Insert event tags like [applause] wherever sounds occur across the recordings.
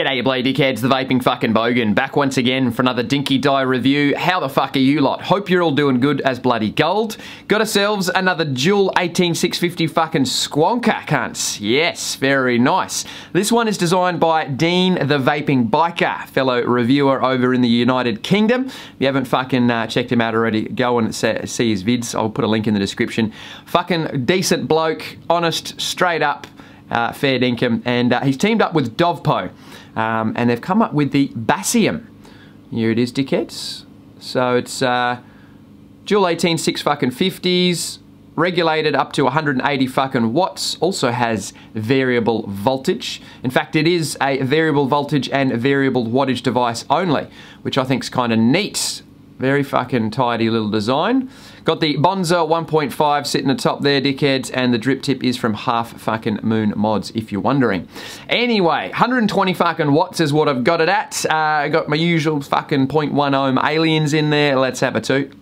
G'day, you dickheads, the vaping fucking bogan. Back once again for another Dinky Die review. How the fuck are you lot? Hope you're all doing good as bloody gold. Got ourselves another dual 18650 fucking squonker, cunts. Yes, very nice. This one is designed by Dean the Vaping Biker, fellow reviewer over in the United Kingdom. If you haven't fucking uh, checked him out already, go and see his vids. I'll put a link in the description. Fucking decent bloke, honest, straight up, uh, fair dinkum, and uh, he's teamed up with Dovpo. Um, and they've come up with the Basium. Here it is, dickheads. So it's uh, dual 18 6 fucking 50s, regulated up to 180 fucking watts, also has variable voltage. In fact, it is a variable voltage and variable wattage device only, which I think is kind of neat. Very fucking tidy little design. Got the Bonza 1.5 sitting atop there, dickheads, and the drip tip is from Half Fucking Moon Mods, if you're wondering. Anyway, 120 fucking watts is what I've got it at. Uh, I got my usual fucking 0.1 ohm aliens in there. Let's have a toot.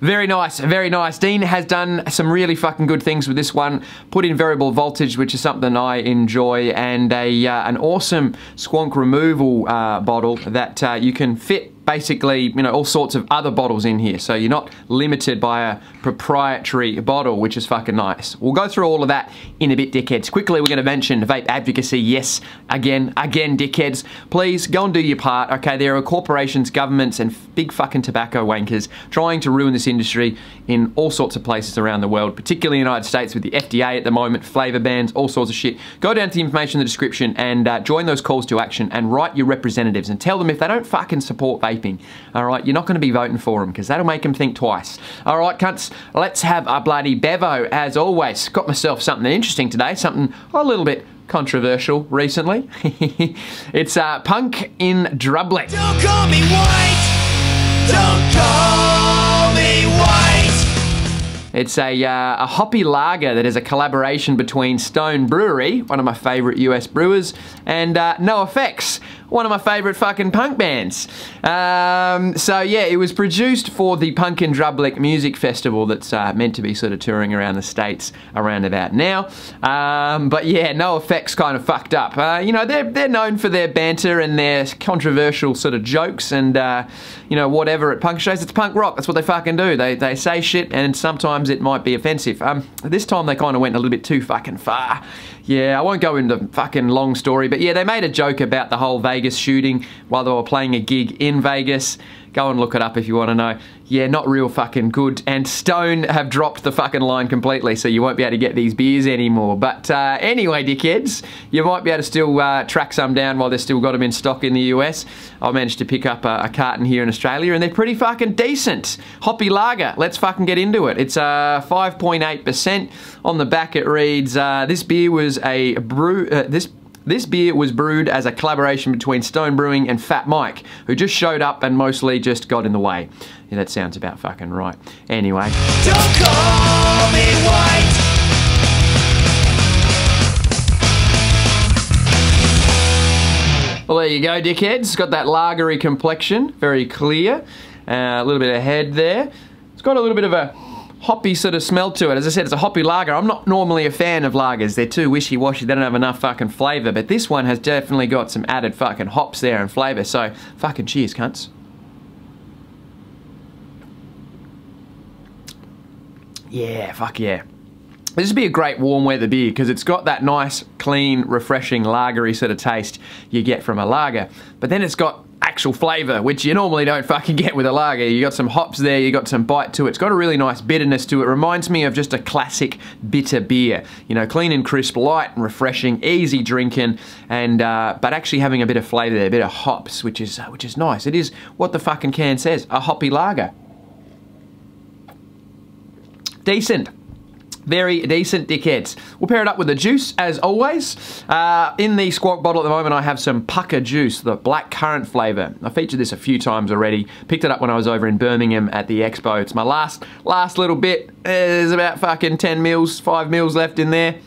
Very nice, very nice. Dean has done some really fucking good things with this one. Put in variable voltage, which is something I enjoy, and a uh, an awesome squonk removal uh, bottle that uh, you can fit basically, you know, all sorts of other bottles in here. So you're not limited by a proprietary bottle, which is fucking nice. We'll go through all of that in a bit, dickheads. Quickly, we're going to mention vape advocacy. Yes, again, again, dickheads. Please go and do your part. Okay, there are corporations, governments, and big fucking tobacco wankers trying to ruin this industry in all sorts of places around the world, particularly in the United States with the FDA at the moment, flavor bans, all sorts of shit. Go down to the information in the description and uh, join those calls to action and write your representatives and tell them if they don't fucking support vaping. All right, you're not going to be voting for them because that'll make them think twice. All right, cunts, let's have a bloody bevo as always. Got myself something interesting today, something a little bit controversial recently. [laughs] it's uh, Punk in Drublic. Don't call me white. Don't call me white. It's a, uh, a hoppy lager that is a collaboration between Stone Brewery, one of my favourite US brewers, and uh, NOFX, one of my favourite fucking punk bands. Um, so yeah, it was produced for the Punk in Drublic Music Festival that's uh, meant to be sort of touring around the States around about now. Um, but yeah, NOFX kind of fucked up. Uh, you know, they're, they're known for their banter and their controversial sort of jokes and, uh, you know, whatever at punk shows. It's punk rock. That's what they fucking do. They, they say shit and sometimes it might be offensive. Um, this time they kind of went a little bit too fucking far. Yeah, I won't go into the fucking long story, but yeah, they made a joke about the whole Vegas shooting while they were playing a gig in Vegas. Go and look it up if you want to know. Yeah, not real fucking good. And Stone have dropped the fucking line completely, so you won't be able to get these beers anymore. But uh, anyway, dickheads, you might be able to still uh, track some down while they've still got them in stock in the US. I managed to pick up a, a, carton here in Australia, and they're pretty fucking decent. Hoppy lager. Let's fucking get into it. It's 5.8%. Uh, On the back, it reads, uh, this beer was a brew... Uh, this this beer was brewed as a collaboration between Stone Brewing and Fat Mike, who just showed up and mostly just got in the way. Yeah, that sounds about fucking right. Anyway. Don't call me white. Well, there you go, dickheads. Got that lagery complexion, very clear. Uh, a little bit of head there. It's got a little bit of a hoppy sort of smell to it. As I said, it's a hoppy lager. I'm not normally a fan of lagers. They're too wishy-washy. They don't have enough fucking flavour. But this one has definitely got some added fucking hops there and flavour. So, fucking cheers, cunts. Yeah, fuck yeah. This would be a great warm weather beer because it's got that nice, clean, refreshing, lagery sort of taste you get from a lager. But then it's got actual flavour, which you normally don't fucking get with a lager. You got some hops there, you got some bite to it. It's got a really nice bitterness to it. Reminds me of just a classic bitter beer. You know, clean and crisp, light and refreshing, easy drinking, and uh, but actually having a bit of flavour there, a bit of hops, which is uh, which is nice. It is what the fucking can says, a hoppy lager. Decent. Very decent dickheads. We'll pair it up with the juice as always. Uh, in the squonk bottle at the moment I have some pucker juice, the black currant flavour. I featured this a few times already. Picked it up when I was over in Birmingham at the expo. It's my last, last little bit. There's about fucking 10 mils, 5 mils left in there.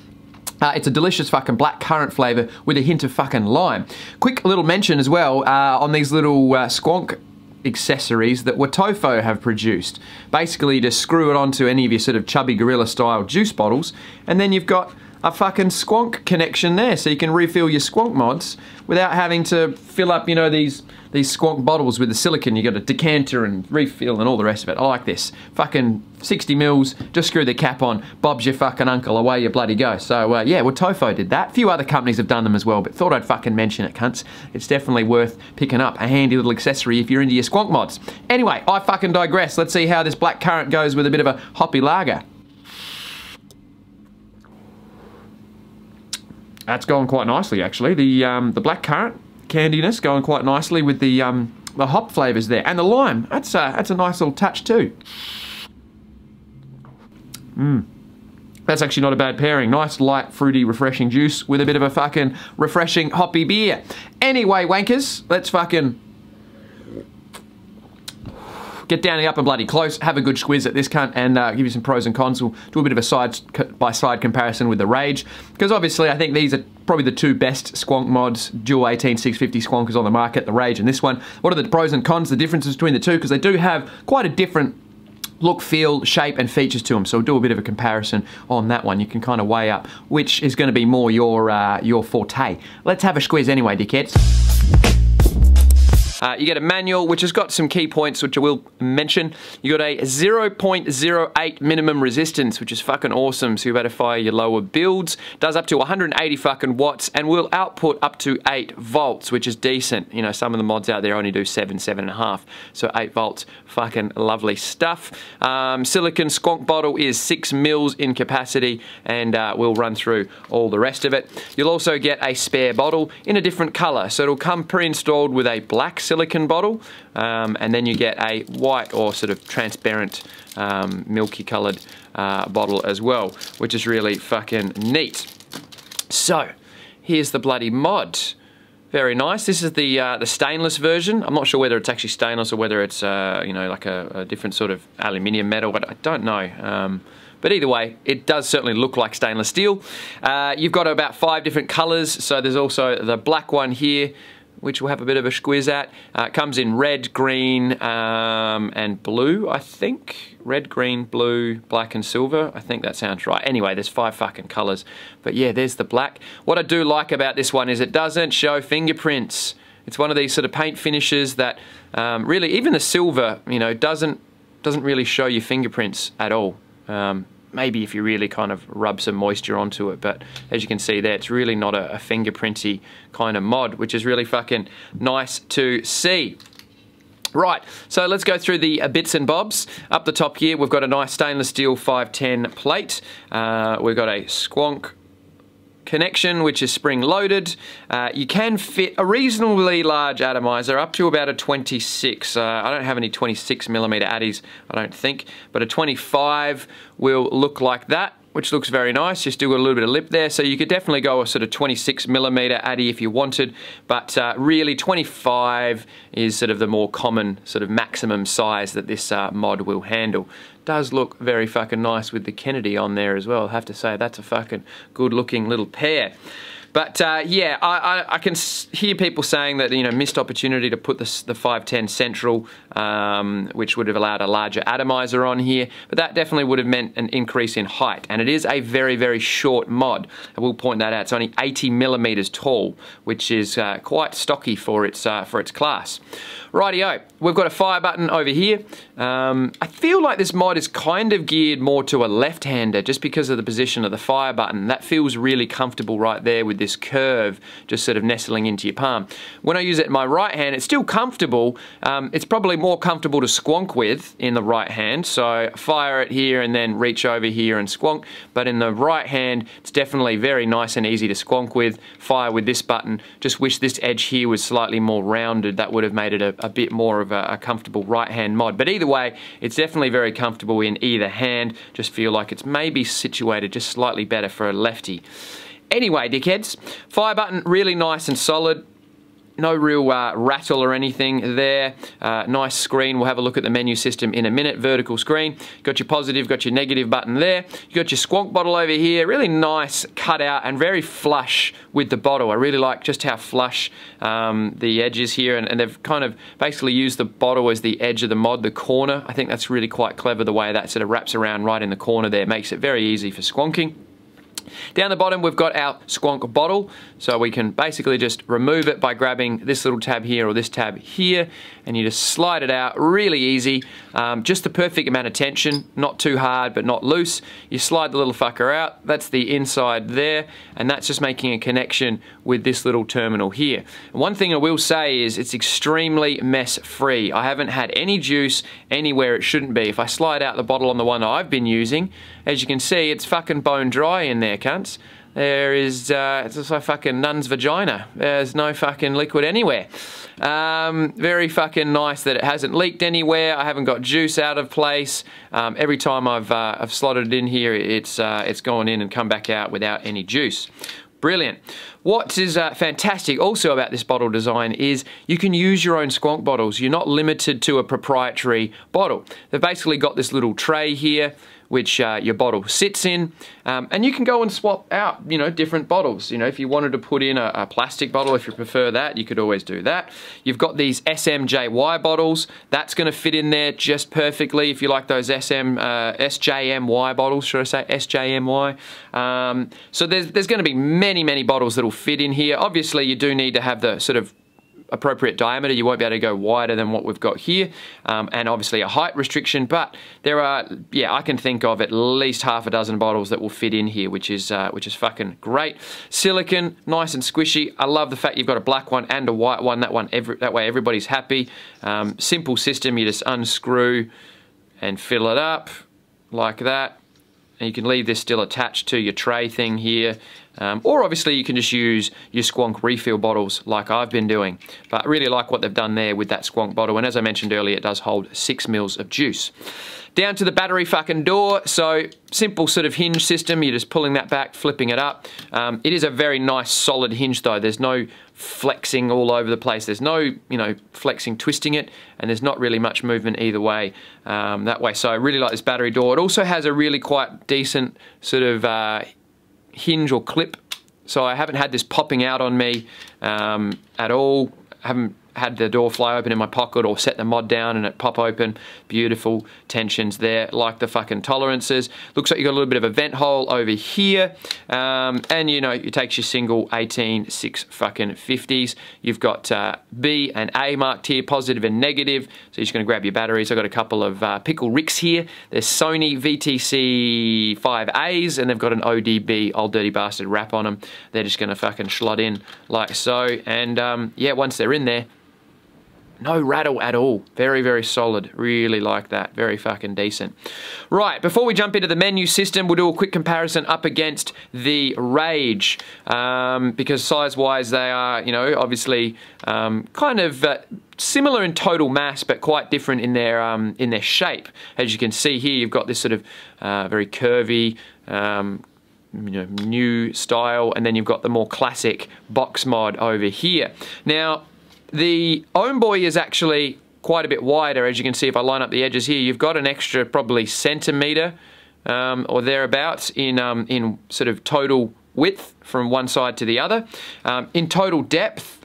Uh, it's a delicious fucking black currant flavour with a hint of fucking lime. Quick little mention as well uh, on these little uh, squonk accessories that Wotofo have produced. Basically, to screw it onto any of your sort of chubby gorilla style juice bottles, and then you've got a fucking squonk connection there, so you can refill your squonk mods without having to fill up, you know, these these squonk bottles with the silicon. You got a decanter and refill and all the rest of it. I like this. Fucking 60 mils, just screw the cap on, Bob's your fucking uncle, away you bloody go. So uh, yeah, Wotofo did that. A few other companies have done them as well, but thought I'd fucking mention it, cunts. It's definitely worth picking up. A handy little accessory if you're into your squonk mods. Anyway, I fucking digress. Let's see how this black currant goes with a bit of a hoppy lager. That's going quite nicely, actually. The um, the black currant candiness going quite nicely with the um, the hop flavours there, and the lime. That's a, that's a nice little touch too. Mmm. That's actually not a bad pairing. Nice, light, fruity, refreshing juice with a bit of a fucking refreshing hoppy beer. Anyway, wankers, let's fucking get down the upper bloody close, have a good squiz at this cunt, and uh, give you some pros and cons. We'll do a bit of a side by side comparison with the Rage, because obviously I think these are probably the two best squonk mods, dual 18650 squonkers on the market, the Rage and this one. What are the pros and cons, the differences between the two? Because they do have quite a different look, feel, shape, and features to them. So we'll do a bit of a comparison on that one. You can kind of weigh up which is going to be more your uh, your forte. Let's have a squeeze anyway, dickheads. Uh, you get a manual, which has got some key points, which I will mention. You got a 0.08 minimum resistance, which is fucking awesome. So you better fire your lower builds. Does up to 180 fucking watts and will output up to 8 volts, which is decent. You know, some of the mods out there only do 7, 7.5. So 8 volts, fucking lovely stuff. Um, silicon squonk bottle is 6 mils in capacity and uh, we'll run through all the rest of it. You'll also get a spare bottle in a different color. So it'll come pre-installed with a black silicon bottle, um, and then you get a white or sort of transparent, um, milky coloured uh, bottle as well, which is really fucking neat. So, here's the bloody mod. Very nice. This is the uh, the stainless version. I'm not sure whether it's actually stainless or whether it's uh, you know like a, a, different sort of aluminium metal, but I don't know. Um, but either way, it does certainly look like stainless steel. Uh, you've got about five different colours. So there's also the black one here, which we'll have a bit of a squiz at. Uh, comes in red, green, um, and blue, I think. Red, green, blue, black, and silver. I think that sounds right. Anyway, there's five fucking colours. But yeah, there's the black. What I do like about this one is it doesn't show fingerprints. It's one of these sort of paint finishes that um, really, even the silver, you know, doesn't doesn't really show your fingerprints at all. Um, maybe if you really kind of rub some moisture onto it. But as you can see there, it's really not a, a fingerprinty kind of mod, which is really fucking nice to see. Right, so let's go through the uh, bits and bobs. Up the top here, we've got a nice stainless steel 510 plate. Uh, we've got a squonk connection, which is spring loaded. Uh, you can fit a reasonably large atomizer up to about a 26. Uh, I don't have any 26 millimeter addies, I don't think, but a 25 will look like that which looks very nice. You still got a little bit of lip there, so you could definitely go a sort of 26 millimeter Addy if you wanted, but uh, really 25 is sort of the more common sort of maximum size that this uh, mod will handle. Does look very fucking nice with the Kennedy on there as well. I have to say that's a fucking good looking little pair. But uh, yeah, I, I, I, can hear people saying that you know missed opportunity to put this, the 510 central, um, which would have allowed a larger atomizer on here. But that definitely would have meant an increase in height, and it is a very very short mod. I will point that out. It's only 80 millimeters tall, which is uh, quite stocky for its uh, for its class. Rightio, we've got a fire button over here. Um, I feel like this mod is kind of geared more to a left-hander just because of the position of the fire button. That feels really comfortable right there with this curve just sort of nestling into your palm. When I use it in my right hand, it's still comfortable. Um, it's probably more comfortable to squonk with in the right hand. So fire it here and then reach over here and squonk. But in the right hand, it's definitely very nice and easy to squonk with. Fire with this button. Just wish this edge here was slightly more rounded. That would have made it a, a bit more of a, a comfortable right hand mod. But either way, it's definitely very comfortable in either hand. Just feel like it's maybe situated just slightly better for a lefty. Anyway, dickheads, fire button really nice and solid. no real uh, rattle or anything there. Uh, nice screen. We'll have a look at the menu system in a minute. Vertical screen. Got your positive, got your negative button there. You got your squonk bottle over here. Really nice cutout and very flush with the bottle. I really like just how flush um, the edge is here and, and they've kind of basically used the bottle as the edge of the mod, the corner. I think that's really quite clever the way that sort of wraps around right in the corner there. Makes it very easy for squonking. Down the bottom, we've got our squonk bottle. So we can basically just remove it by grabbing this little tab here or this tab here, and you just slide it out really easy. Um, just the perfect amount of tension, not too hard, but not loose. You slide the little fucker out. That's the inside there, and that's just making a connection with this little terminal here. one thing I will say is it's extremely mess free. I haven't had any juice anywhere it shouldn't be. If I slide out the bottle on the one I've been using, as you can see, it's fucking bone dry in there, cunts. There is, uh, it's just like fucking nun's vagina. There's no fucking liquid anywhere. Um, very fucking nice that it hasn't leaked anywhere. I haven't got juice out of place. Um, every time I've, uh, I've slotted it in here, it's, uh, it's gone in and come back out without any juice. Brilliant. What is uh, fantastic also about this bottle design is you can use your own squonk bottles. You're not limited to a proprietary bottle. They've basically got this little tray here which uh, your bottle sits in. Um, and you can go and swap out, you know, different bottles. You know, if you wanted to put in a, a, plastic bottle, if you prefer that, you could always do that. You've got these SMJY bottles. That's going to fit in there just perfectly if you like those SM, uh, SJMY bottles, should I say, SJMY. Um, so there's, there's going to be many, many bottles that'll fit in here. Obviously, you do need to have the sort of appropriate diameter. You won't be able to go wider than what we've got here, um, and obviously a height restriction, but there are, yeah, I can think of at least half a dozen bottles that will fit in here, which is, uh, which is fucking great. Silicon, nice and squishy. I love the fact you've got a black one and a white one. That one, every, that way everybody's happy. Um, simple system, you just unscrew and fill it up like that. And you can leave this still attached to your tray thing here. Um, or obviously you can just use your Squonk refill bottles like I've been doing. But I really like what they've done there with that Squonk bottle. And as I mentioned earlier, it does hold six mils of juice. Down to the battery fucking door. So simple sort of hinge system. You're just pulling that back, flipping it up. Um, it is a very nice solid hinge though. There's no flexing all over the place. There's no, you know, flexing, twisting it, and there's not really much movement either way um, that way. So I really like this battery door. It also has a really quite decent sort of uh, hinge or clip. So I haven't had this popping out on me um, at all. I haven't had the door fly open in my pocket or set the mod down and it pop open. Beautiful tensions there, like the fucking tolerances. Looks like you got a little bit of a vent hole over here. Um, and you know, it takes your single 18 6 fucking 50s. You've got uh, B and A marked here, positive and negative. So you're just gonna grab your batteries. I've got a couple of uh, Pickle Ricks here. They're Sony VTC 5As and they've got an ODB, Old Dirty Bastard wrap on them. They're just gonna fucking slot in like so. And um, yeah, once they're in there, no rattle at all. Very, very solid. Really like that. Very fucking decent. Right, before we jump into the menu system, we'll do a quick comparison up against the Rage. Um, because size-wise, they are, you know, obviously um, kind of... Uh, similar in total mass, but quite different in their um, in their shape. As you can see here, you've got this sort of uh, very curvy, um, you know, new style, and then you've got the more classic box mod over here. Now, the Ownboy is actually quite a bit wider, as you can see if I line up the edges here. You've got an extra probably centimetre um, or thereabouts in, um, in sort of total width from one side to the other. Um, in total depth,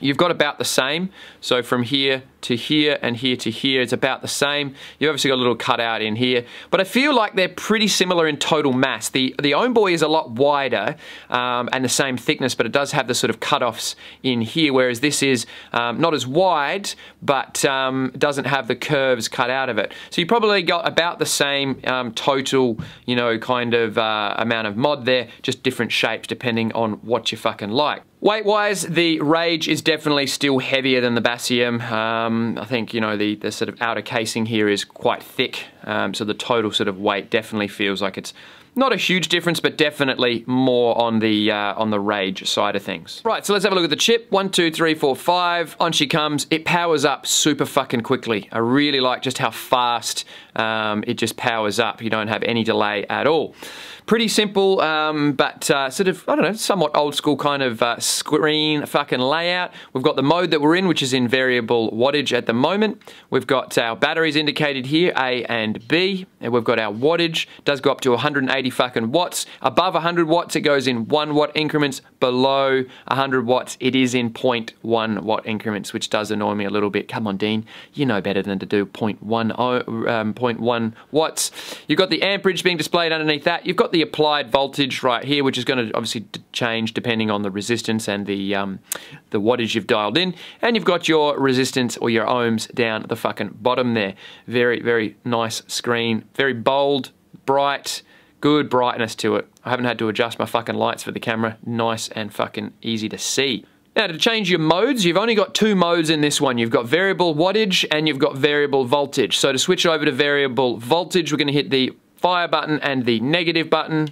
you've got about the same. So from here to here and here to here. It's about the same. You've obviously got a little cutout in here, but I feel like they're pretty similar in total mass. The the Ownboy is a lot wider um, and the same thickness, but it does have the sort of cutoffs in here, whereas this is um, not as wide, but um, doesn't have the curves cut out of it. So you probably got about the same um, total, you know, kind of uh, amount of mod there, just different shapes depending on what you fucking like. Weight-wise, the Rage is definitely still heavier than the Basium. Um, um, I think you know the, the sort of outer casing here is quite thick, um, so the total sort of weight definitely feels like it's Not a huge difference, but definitely more on the uh, on the rage side of things. Right, so let's have a look at the chip. One, two, three, four, five. On she comes. It powers up super fucking quickly. I really like just how fast um, it just powers up. You don't have any delay at all. Pretty simple, um, but uh, sort of, I don't know, somewhat old school kind of uh, screen fucking layout. We've got the mode that we're in, which is in variable wattage at the moment. We've got our batteries indicated here, A and B, and we've got our wattage. It does go up to 180 fucking watts. Above 100 watts, it goes in 1 watt increments. Below 100 watts, it is in 0.1 watt increments, which does annoy me a little bit. Come on, Dean, you know better than to do 0.1, um, 0.1 watts. You've got the amperage being displayed underneath that. You've got the applied voltage right here, which is going to obviously change depending on the resistance and the um, the wattage you've dialed in. And you've got your resistance or your ohms down at the fucking bottom there. Very, very nice screen. Very bold, bright, good brightness to it. I haven't had to adjust my fucking lights for the camera. Nice and fucking easy to see. Now to change your modes, you've only got two modes in this one. You've got variable wattage and you've got variable voltage. So to switch over to variable voltage, we're going to hit the fire button and the negative button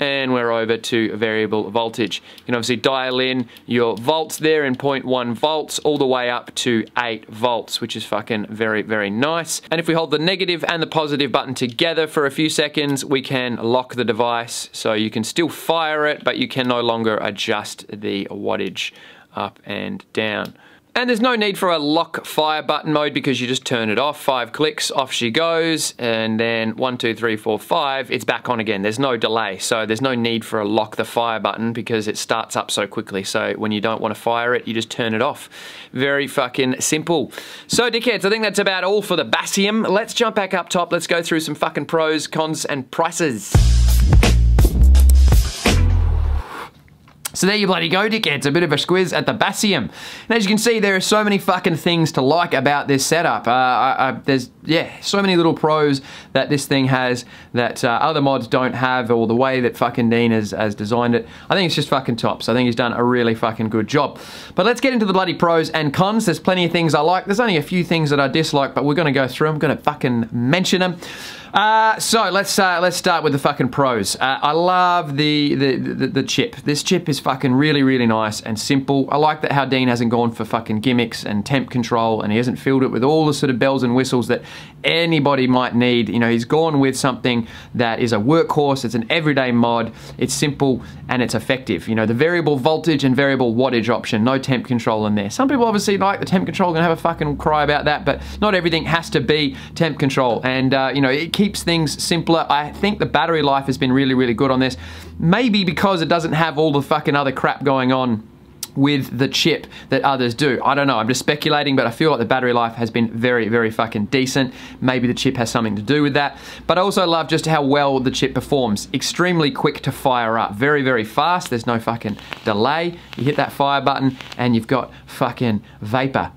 and we're over to variable voltage. You can obviously dial in your volts there in 0.1 volts all the way up to 8 volts, which is fucking very, very nice. And if we hold the negative and the positive button together for a few seconds, we can lock the device so you can still fire it, but you can no longer adjust the wattage up and down. And there's no need for a lock fire button mode because you just turn it off. Five clicks, off she goes. And then one, two, three, four, five, it's back on again. There's no delay. So there's no need for a lock the fire button because it starts up so quickly. So when you don't want to fire it, you just turn it off. Very fucking simple. So dickheads, I think that's about all for the Basium. Let's jump back up top. Let's go through some fucking pros, cons, and prices. So there you bloody go, dickheads. A bit of a squiz at the Basium. And as you can see, there are so many fucking things to like about this setup. Uh, I, I, there's, yeah, so many little pros that this thing has that uh, other mods don't have, or the way that fucking Dean has, has designed it. I think it's just fucking tops. I think he's done a really fucking good job. But let's get into the bloody pros and cons. There's plenty of things I like. There's only a few things that I dislike, but we're going to go through them. I'm going to fucking mention them. Uh, so let's uh, let's start with the fucking pros. Uh, I love the, the, the the chip. This chip is fucking really really nice and simple. I like that how Dean hasn't gone for fucking gimmicks and temp control, and he hasn't filled it with all the sort of bells and whistles that anybody might need. You know, he's gone with something that is a workhorse. It's an everyday mod. It's simple and it's effective. You know, the variable voltage and variable wattage option. No temp control in there. Some people obviously like the temp control. Gonna have a fucking cry about that, but not everything has to be temp control. And uh, you know, it keeps things simpler. I think the battery life has been really, really good on this. Maybe because it doesn't have all the fucking other crap going on with the chip that others do. I don't know, I'm just speculating, but I feel like the battery life has been very, very fucking decent. Maybe the chip has something to do with that. But I also love just how well the chip performs. Extremely quick to fire up. Very, very fast. There's no fucking delay. You hit that fire button and you've got fucking vapor.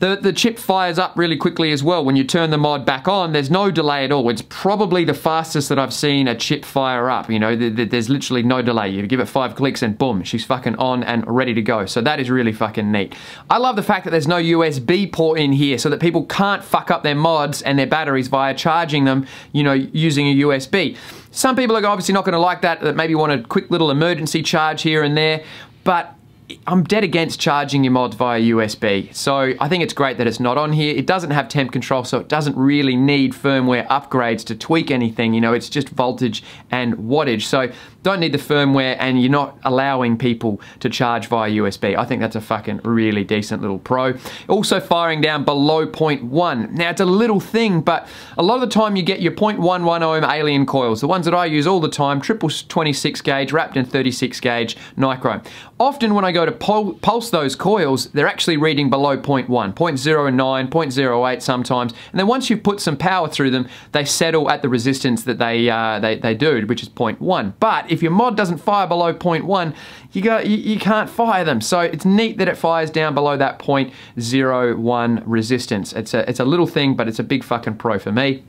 The, the chip fires up really quickly as well. When you turn the mod back on, there's no delay at all. It's probably the fastest that I've seen a chip fire up. You know, there's literally no delay. You give it five clicks and boom, she's fucking on and ready to go. So that is really fucking neat. I love the fact that there's no USB port in here so that people can't fuck up their mods and their batteries via charging them, you know, using a USB. Some people are obviously not going to like that, that maybe want a quick little emergency charge here and there, but I'm dead against charging your mods via USB. So I think it's great that it's not on here. It doesn't have temp control, so it doesn't really need firmware upgrades to tweak anything. You know, it's just voltage and wattage. So don't need the firmware and you're not allowing people to charge via USB. I think that's a fucking really decent little pro. Also firing down below 0.1. Now it's a little thing, but a lot of the time you get your 0.11 ohm alien coils, the ones that I use all the time, triple 26 gauge, wrapped in 36 gauge nichrome. Often when I go to pulse those coils, they're actually reading below 0.1, 0.09, 0.08 sometimes. And then once you've put some power through them, they settle at the resistance that they, uh, they, they do, which is 0.1. But if your mod doesn't fire below 0.1, you, got, you, you can't fire them. So it's neat that it fires down below that 0.01 resistance. It's a, it's a little thing, but it's a big fucking pro for me.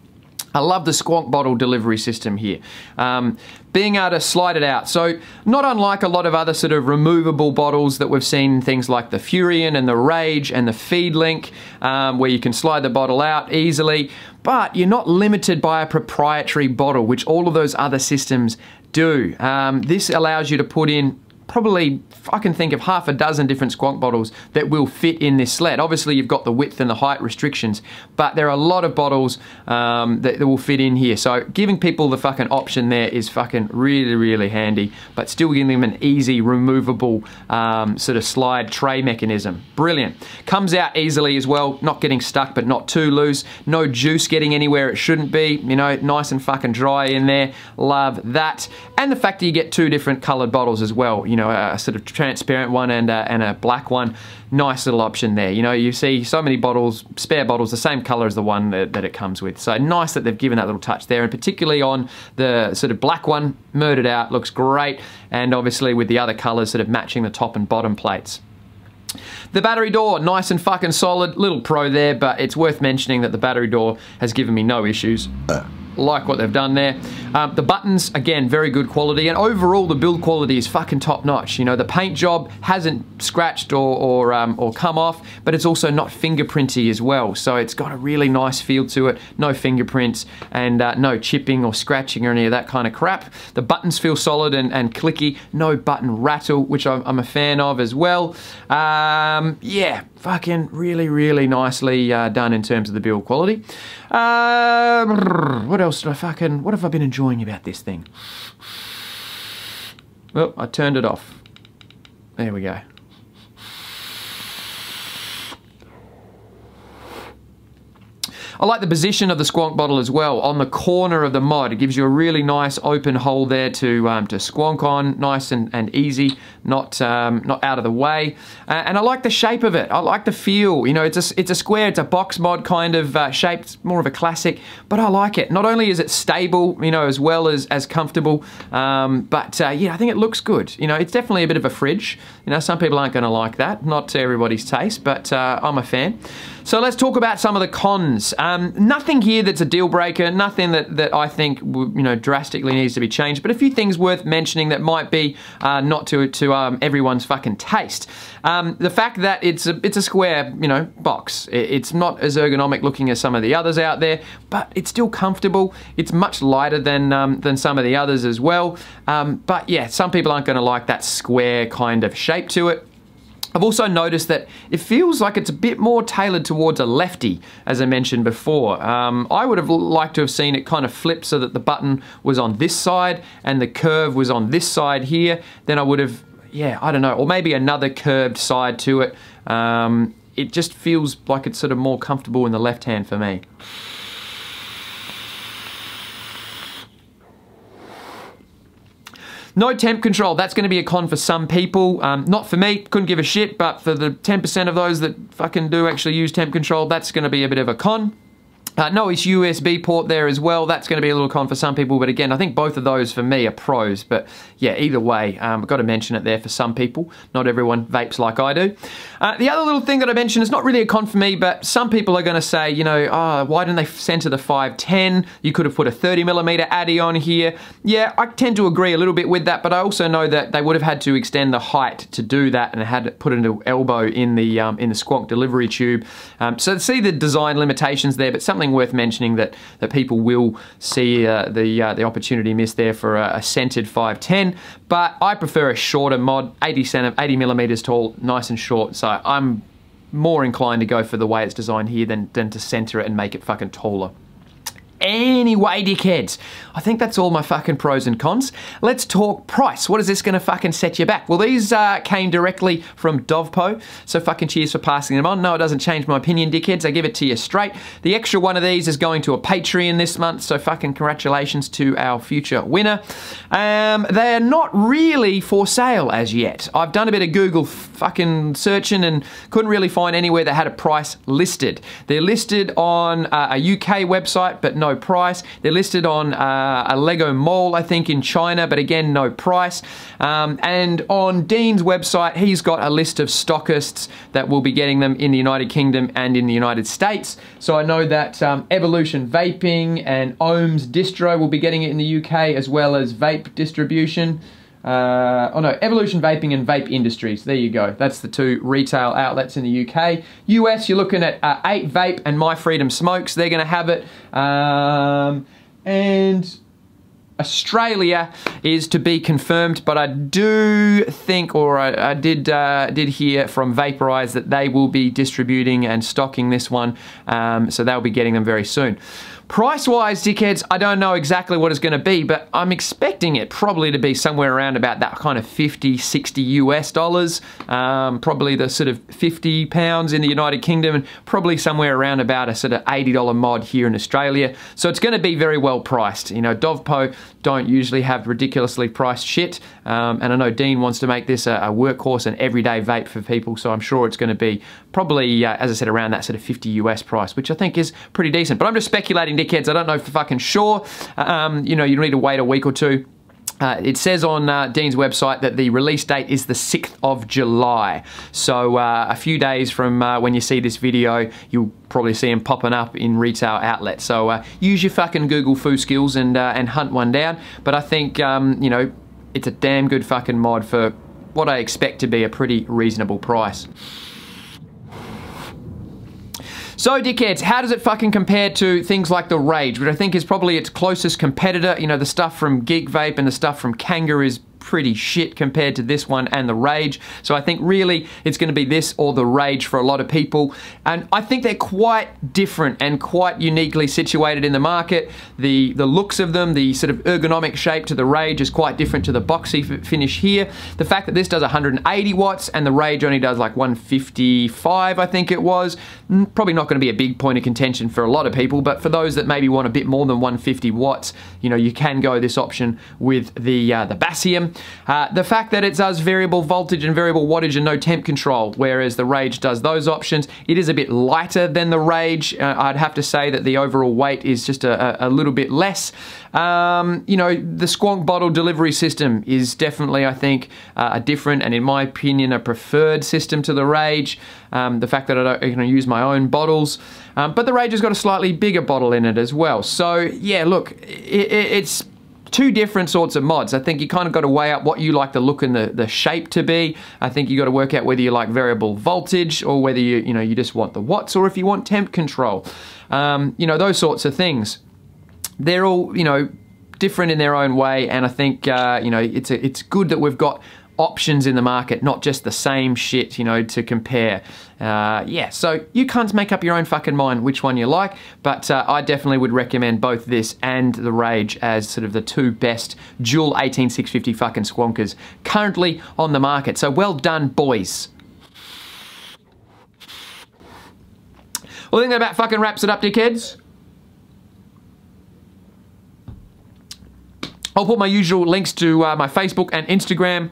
I love the squonk bottle delivery system here. Um, being able to slide it out. So not unlike a lot of other sort of removable bottles that we've seen, things like the Furion and the Rage and the Feedlink, um, where you can slide the bottle out easily, but you're not limited by a proprietary bottle, which all of those other systems do. Um, this allows you to put in probably I can think of half a dozen different squonk bottles that will fit in this sled. Obviously, you've got the width and the height restrictions, but there are a lot of bottles um, that, that, will fit in here. So giving people the fucking option there is fucking really, really handy, but still giving them an easy, removable um, sort of slide tray mechanism. Brilliant. Comes out easily as well, not getting stuck, but not too loose. No juice getting anywhere it shouldn't be. You know, nice and fucking dry in there. Love that. And the fact that you get two different colored bottles as well. You know, a sort of transparent one and a, and a black one. Nice little option there. You know, you see so many bottles, spare bottles, the same color as the one that, that it comes with. So nice that they've given that little touch there, and particularly on the sort of black one, murdered out, looks great. And obviously with the other colors sort of matching the top and bottom plates. The battery door, nice and fucking solid. Little pro there, but it's worth mentioning that the battery door has given me no issues. Uh like what they've done there. Um, the buttons, again, very good quality, and overall the build quality is fucking top notch. You know, the paint job hasn't scratched or, or, um, or come off, but it's also not fingerprinty as well, so it's got a really nice feel to it, no fingerprints, and uh, no chipping or scratching or any of that kind of crap. The buttons feel solid and, and clicky, no button rattle, which I'm, I'm a fan of as well. Um, yeah, fucking really, really nicely uh, done in terms of the build quality. Uh, what else did I fucking, what have I been enjoying about this thing? Well, I turned it off. There we go. I like the position of the squonk bottle as well on the corner of the mod. It gives you a really nice open hole there to um, to squonk on, nice and, and easy, not um, not out of the way. Uh, and I like the shape of it. I like the feel. You know, it's a it's a square, it's a box mod kind of uh, shape. It's more of a classic, but I like it. Not only is it stable, you know, as well as as comfortable, um, but uh, yeah, I think it looks good. You know, it's definitely a bit of a fridge. You know, some people aren't going to like that. Not to everybody's taste, but uh, I'm a fan. So let's talk about some of the cons. Um, nothing here that's a deal breaker, nothing that, that I think you know drastically needs to be changed, but a few things worth mentioning that might be uh, not to, to um, everyone's fucking taste. Um, the fact that it's a, it's a square, you know, box. It's not as ergonomic looking as some of the others out there, but it's still comfortable. It's much lighter than, um, than some of the others as well. Um, but yeah, some people aren't gonna like that square kind of shape to it. I've also noticed that it feels like it's a bit more tailored towards a lefty, as I mentioned before. Um, I would have liked to have seen it kind of flip so that the button was on this side and the curve was on this side here. Then I would have, yeah, I don't know, or maybe another curved side to it. Um, it just feels like it's sort of more comfortable in the left hand for me. No temp control. That's going to be a con for some people. Um, not for me. Couldn't give a shit. But for the 10% of those that fucking do actually use temp control, that's going to be a bit of a con. Uh, no, it's USB port there as well. That's going to be a little con for some people, but again, I think both of those for me are pros. But yeah, either way, um, I've got to mention it there for some people. Not everyone vapes like I do. Uh, the other little thing that I mentioned is not really a con for me, but some people are going to say, you know, oh, why didn't they center the 510? You could have put a 30 millimeter addy on here. Yeah, I tend to agree a little bit with that, but I also know that they would have had to extend the height to do that and had to put an elbow in the um, in the squonk delivery tube. Um, so see the design limitations there, but something worth mentioning that, that people will see uh, the, uh, the opportunity missed there for a, a, centered 510, but I prefer a shorter mod, 80, cent 80 millimeters tall, nice and short, so I'm more inclined to go for the way it's designed here than, than to center it and make it fucking taller. Anyway, dickheads, I think that's all my fucking pros and cons. Let's talk price. What is this gonna fucking set you back? Well, these uh, came directly from Dovpo, so fucking cheers for passing them on. No, it doesn't change my opinion, dickheads. I give it to you straight. The extra one of these is going to a Patreon this month, so fucking congratulations to our future winner. Um, they're not really for sale as yet. I've done a bit of Google fucking searching and couldn't really find anywhere that had a price listed. They're listed on uh, a UK website, but no no price. They're listed on uh, a Lego mall, I think, in China, but again, no price. Um, and on Dean's website, he's got a list of stockists that will be getting them in the United Kingdom and in the United States. So I know that um, Evolution Vaping and Ohms Distro will be getting it in the UK as well as Vape Distribution. Uh, oh no, Evolution Vaping and Vape Industries. There you go. That's the two retail outlets in the UK. US, you're looking at uh, 8 Vape and My Freedom Smokes. They're going to have it. Um, and Australia is to be confirmed, but I do think, or I, I did uh, did hear from Vaporize that they will be distributing and stocking this one, um, so they'll be getting them very soon. Price-wise, dickheads, I don't know exactly what it's going to be, but I'm expecting it probably to be somewhere around about that kind of 50, 60 US dollars, um, probably the sort of 50 pounds in the United Kingdom, and probably somewhere around about a sort of $80 mod here in Australia. So it's going to be very well priced. You know, Dovpo don't usually have ridiculously priced shit, um, and I know Dean wants to make this a, a, workhorse and everyday vape for people, so I'm sure it's going to be probably, uh, as I said, around that sort of 50 US price, which I think is pretty decent. But I'm just speculating dickheads. I don't know for fucking sure. Um, you know, you need to wait a week or two. Uh, it says on uh, Dean's website that the release date is the 6th of July. So uh, a few days from uh, when you see this video, you'll probably see him popping up in retail outlets. So uh, use your fucking Google foo skills and, uh, and hunt one down. But I think, um, you know, it's a damn good fucking mod for what I expect to be a pretty reasonable price. So, dickheads, how does it fucking compare to things like the Rage, which I think is probably its closest competitor? You know, the stuff from Geek Vape and the stuff from Kanga is pretty shit compared to this one and the Rage. So I think really it's going to be this or the Rage for a lot of people. And I think they're quite different and quite uniquely situated in the market. The, the looks of them, the sort of ergonomic shape to the Rage is quite different to the boxy finish here. The fact that this does 180 watts and the Rage only does like 155, I think it was, probably not going to be a big point of contention for a lot of people, but for those that maybe want a bit more than 150 watts, you know, you can go this option with the, uh, the Uh, the fact that it does variable voltage and variable wattage and no temp control, whereas the Rage does those options. It is a bit lighter than the Rage. Uh, I'd have to say that the overall weight is just a, a little bit less. Um, you know, the Squonk bottle delivery system is definitely, I think, uh, a different and, in my opinion, a preferred system to the Rage. Um, the fact that I don't use my own bottles. Um, but the Rage has got a slightly bigger bottle in it as well. So, yeah, look, it, it, it's two different sorts of mods. I think you kind of got to weigh up what you like the look and the, the shape to be. I think you got to work out whether you like variable voltage or whether you, you know, you just want the watts or if you want temp control. Um, you know, those sorts of things. They're all, you know, different in their own way and I think, uh, you know, it's, a, it's good that we've got options in the market, not just the same shit, you know, to compare. Uh, yeah, so you can't make up your own fucking mind which one you like, but uh, I definitely would recommend both this and the Rage as sort of the two best dual 18650 fucking squonkers currently on the market. So well done, boys. Well, I think that about fucking wraps it up, dear kids. I'll put my usual links to uh, my Facebook and Instagram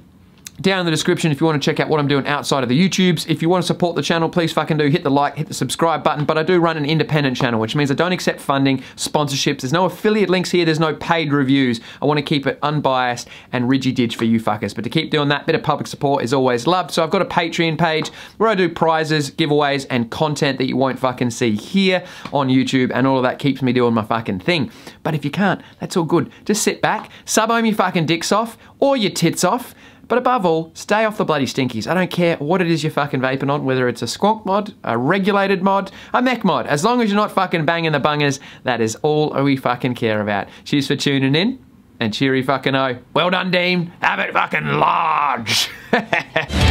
down in the description if you want to check out what I'm doing outside of the YouTubes. If you want to support the channel, please fucking do hit the like, hit the subscribe button. But I do run an independent channel, which means I don't accept funding, sponsorships. There's no affiliate links here. There's no paid reviews. I want to keep it unbiased and ridgy for you fuckers. But to keep doing that, bit of public support is always loved. So I've got a Patreon page where I do prizes, giveaways, and content that you won't fucking see here on YouTube. And all of that keeps me doing my fucking thing. But if you can't, that's all good. Just sit back, sub home your fucking dicks off or your tits off but above all, stay off the bloody stinkies. I don't care what it is you're fucking vaping on, whether it's a squonk mod, a regulated mod, a mech mod. As long as you're not fucking banging the bungers, that is all we fucking care about. Cheers for tuning in, and cheery fucking oh. Well done, Dean. Have it fucking large. [laughs]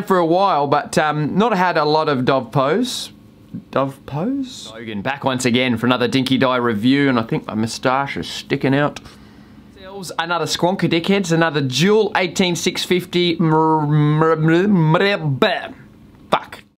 around for a while, but um, not had a lot of Dovpos. dove pose. Bogan back once again for another Dinky Die review, and I think my moustache is sticking out. Another Squonker Dickheads, another Dual 18650. Fuck.